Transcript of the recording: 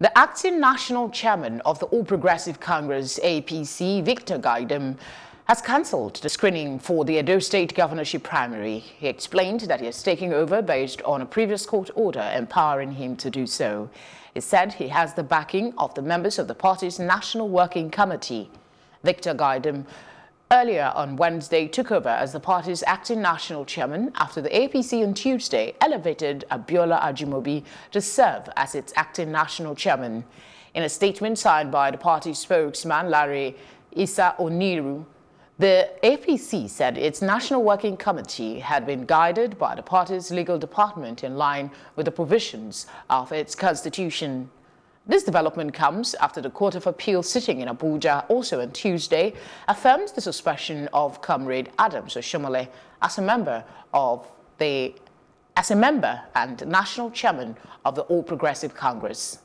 The acting national chairman of the All Progressive Congress, APC, Victor Giadom, has cancelled the screening for the Edo State governorship primary. He explained that he is taking over based on a previous court order empowering him to do so. He said he has the backing of the members of the party's National Working Committee. Victor Giadom earlier on Wednesday took over as the party's acting national chairman after the APC on Tuesday elevated Abiola Ajimobi to serve as its acting national chairman. In a statement signed by the party's spokesman Larry Isa Oniru, the APC said its National Working Committee had been guided by the party's legal department in line with the provisions of its constitution. This development comes after the Court of Appeal sitting in Abuja also on Tuesday affirmed the suspension of Comrade Adams Oshiomhole as a member of the as a member and national chairman of the All Progressive Congress.